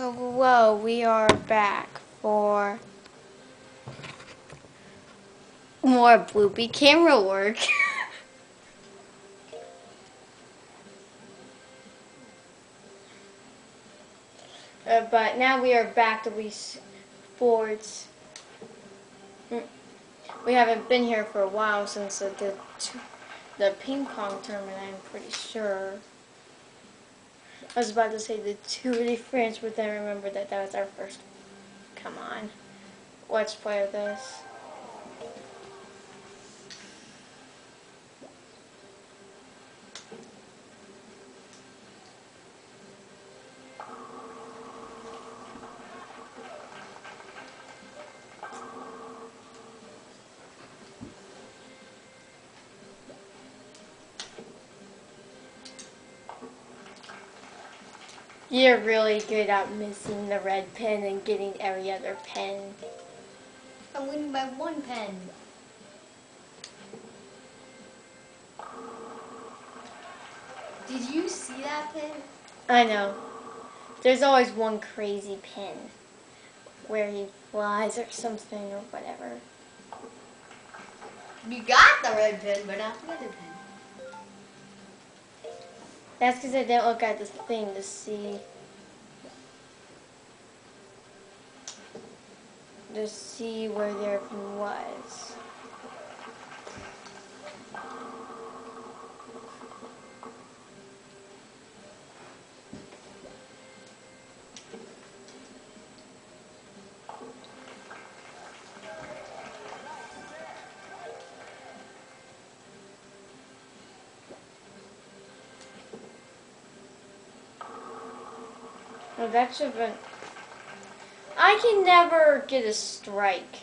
Hello, we are back for more Bloopy camera work. uh, but now we are back to Wii Sports. Mm. We haven't been here for a while since the, the, the ping pong tournament, I'm pretty sure. I was about to say the two friends, but then I remembered that that was our first. Come on. Let's play this. You're really good at missing the red pen and getting every other pen. I'm winning by one pen. Did you see that pen? I know. There's always one crazy pin where he flies or something or whatever. You got the red pen, but not the other pen. That's because I didn't look at the thing to see. To see where there was. Well, that should have been. I can never get a strike.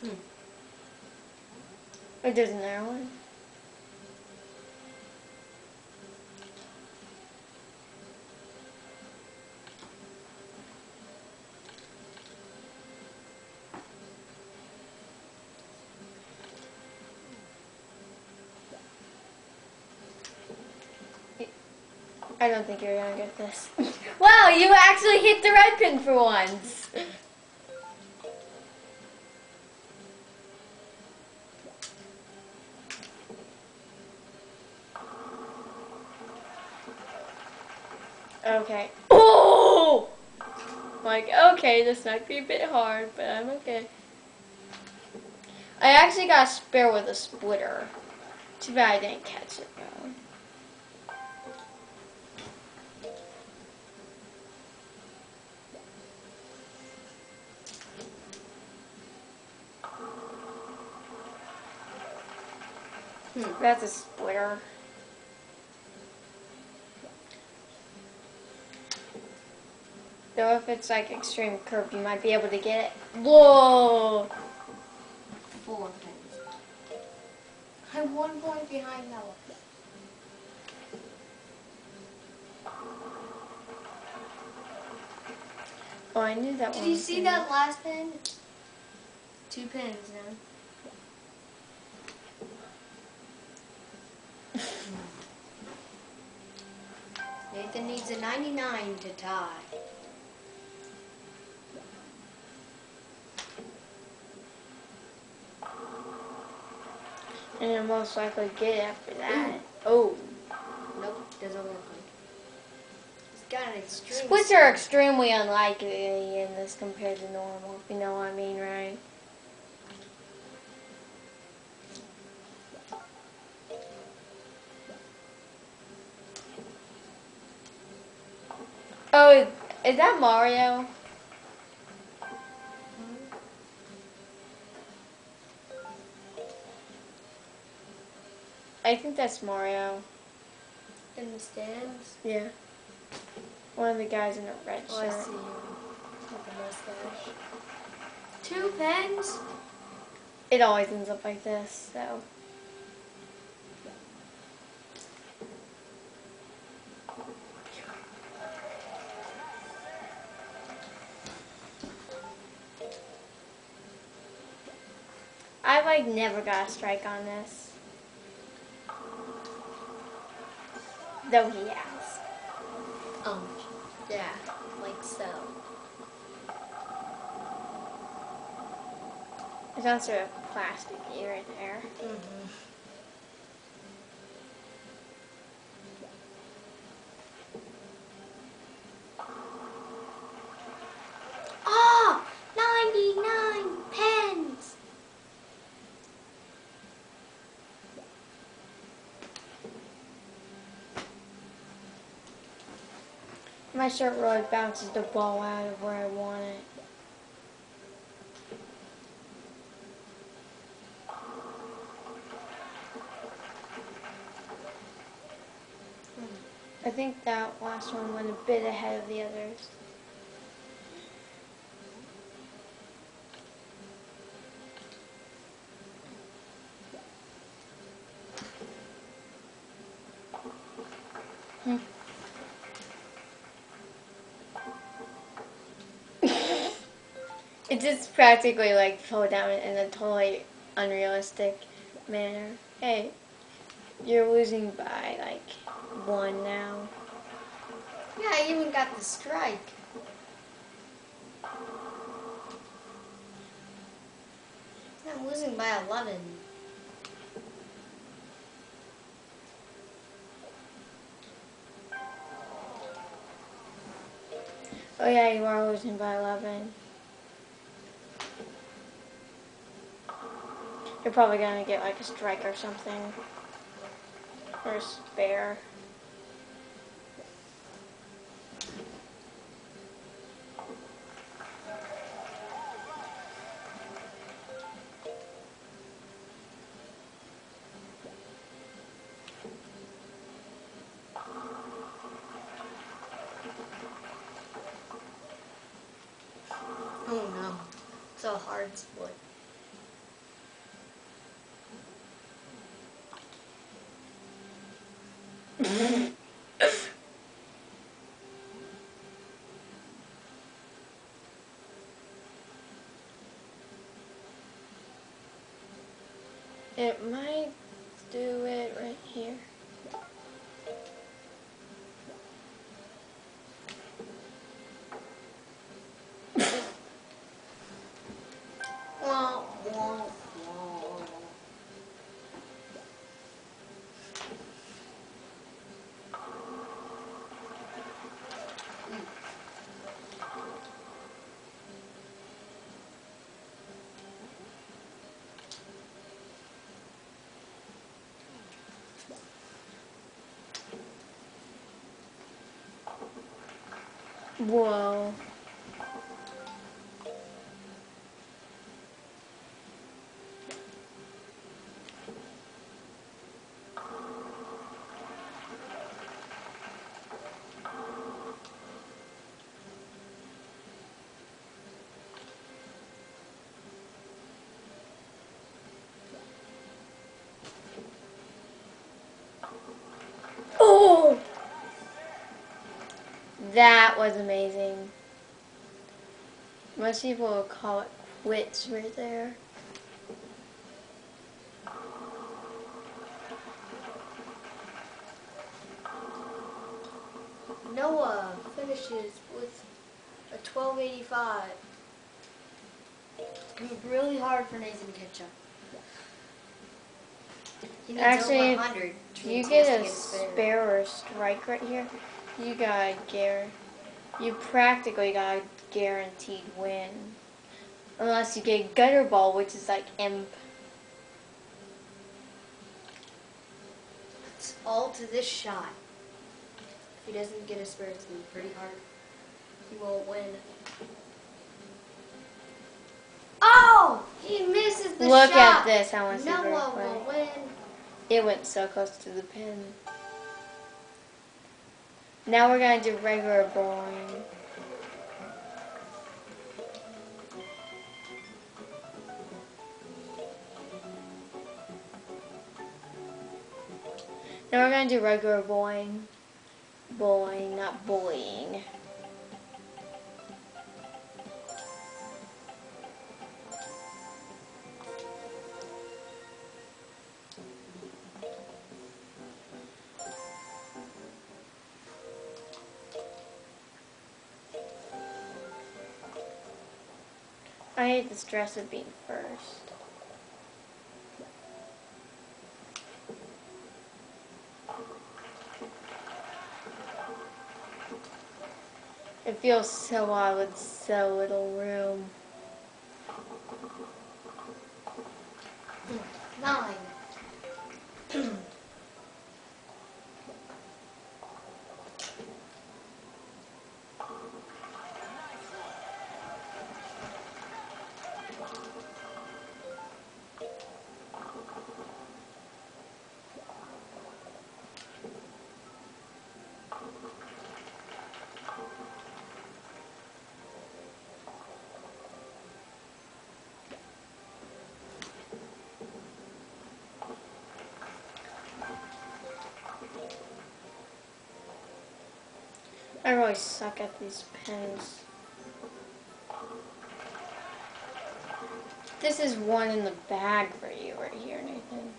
Hmm. It doesn't there one. I don't think you're gonna get this. wow, you actually hit the red pin for once. Okay. Oh! Like, okay, this might be a bit hard, but I'm okay. I actually got a spare with a splitter. Too bad I didn't catch it Hmm. That's a splitter. Though if it's like extreme curve, you might be able to get it. Whoa! Four pens. I'm one point behind Noah. Oh, I knew that Did one. you see that last pin? Two pins now. Nathan needs a 99 to tie. And you'll most likely get after that. Oh. Nope, doesn't look like. He's got an extreme. Splits are extremely unlikely in this compared to normal, if you know what I mean, right? Oh, is, is that Mario? I think that's Mario. in the stands. Yeah. One of the guys in a red Oh, I shirt. see him with a mustache. Two pens. It always ends up like this, so. Like never got a strike on this. Though he has. Um, yeah, like so. It's also a plastic ear right there. Mm-hmm. Ah, 99 pens. My shirt really bounces the ball out of where I want it. I think that last one went a bit ahead of the others. It just practically like fell down in a totally unrealistic manner. Hey, you're losing by like one now. Yeah, I even got the strike. I'm losing by 11. Oh yeah, you are losing by 11. You're probably gonna get like a strike or something. Or a spare. It might do it right here. Whoa. That was amazing. Most people call it quits right there. Noah finishes with a 1285. It's really hard for Nathan to catch up. He needs Actually, 100. which you get a spare. spare or a strike right here, you got gar. You practically got a guaranteed win. Unless you get gutter ball, which is like imp. It's all to this shot. If he doesn't get a spare, it's going to be pretty hard. He won't win. Oh! He misses the Look shot. Look at this. I want to see Noah replay. will win. It went so close to the pin. Now we're gonna do regular bowling. Now we're gonna do regular bowling. Bowling, not bullying. I hate the stress of being first. It feels so odd with so little room. I really suck at these pens. This is one in the bag for you right here, Nathan.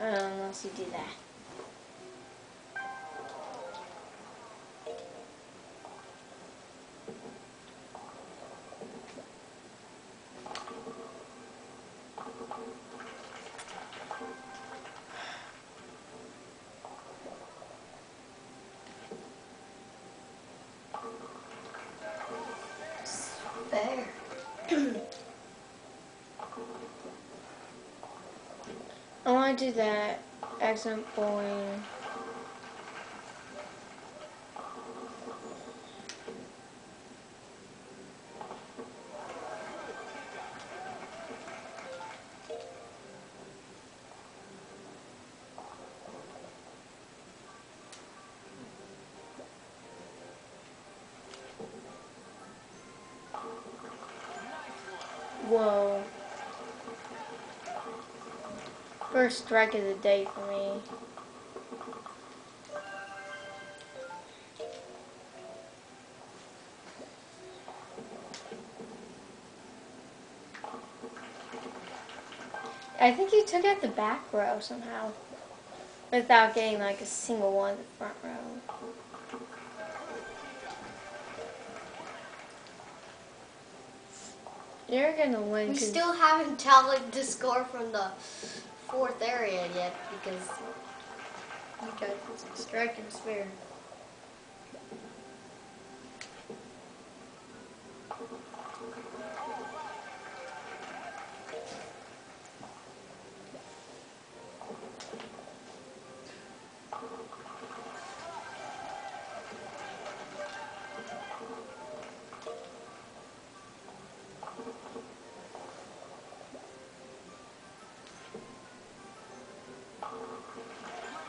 Um, Unless you do that. There. I want to do that accent bowling. First strike of the day for me. I think you took out the back row somehow. Without getting like a single one in the front row. You're gonna win. We still haven't tallied the score from the fourth area yet because you got strike and spare.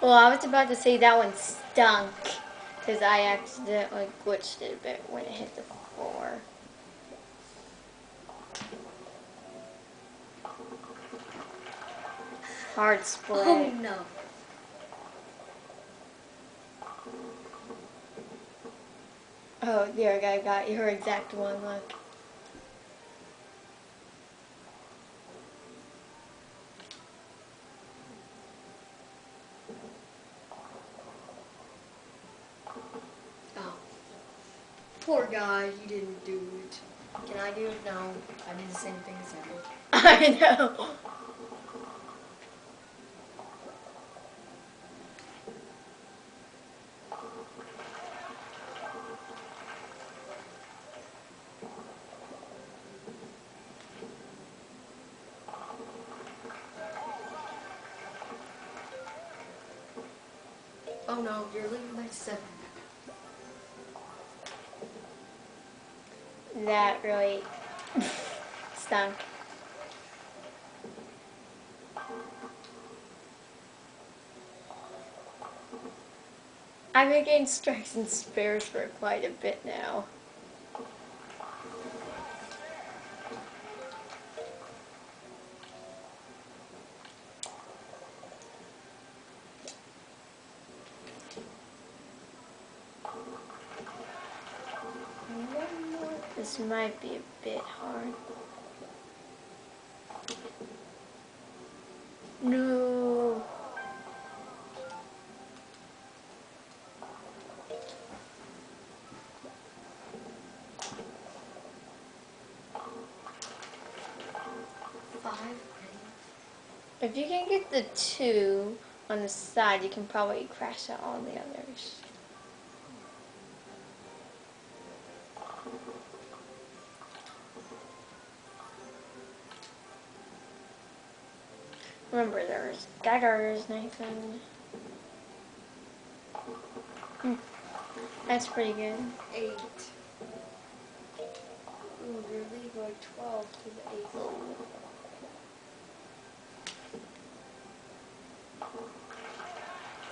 Well, I was about to say that one stunk because I accidentally glitched it a bit when it hit the floor. Hard split. Oh no. Oh, there, I got your exact one. Look. Oh. Guy, he didn't do it. Can I do it? No. I did the same thing as him. I know. Oh no, you're leaving by seven. That really stunk. I've been getting strikes and spares for quite a bit now. This might be a bit hard. No. Five If you can get the two on the side, you can probably crash out all the others. There's Nathan. Hmm. That's pretty good. Eight. Ooh, you're league like 12 to the eighth.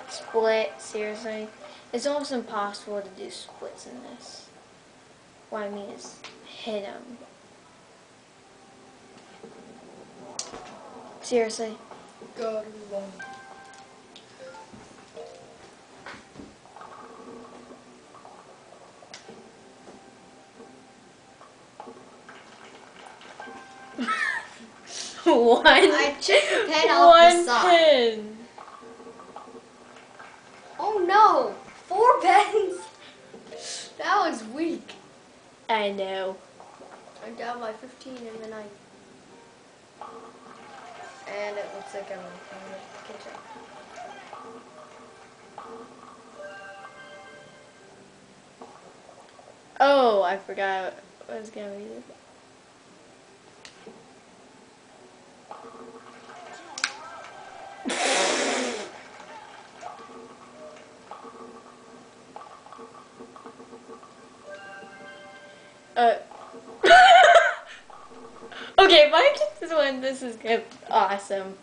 Split, seriously. It's almost impossible to do splits in this. What I mean is hit them. Seriously. God, one. One. I chipped the pen off the One side. pin. Oh no! Four pens! That was weak. I know. I'm down by 15 in the ninth. And it looks like I'm going to catch up. Oh, I forgot what was gonna be. this. Uh. Okay, if I get this one, this is good. Awesome.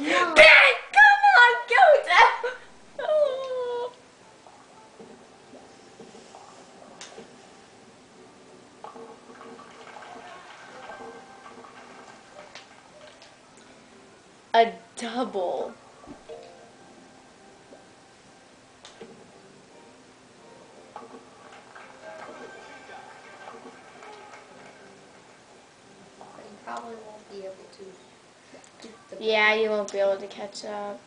No. Ben, come on, go down. Oh. A double. Probably won't be able to. the Yeah, you won't be able to catch up.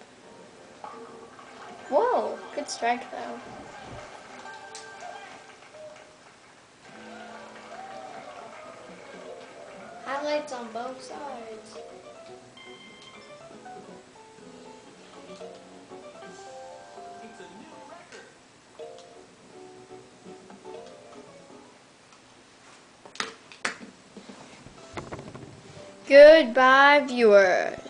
Whoa, good strike though. Highlights on both sides. Goodbye, viewers.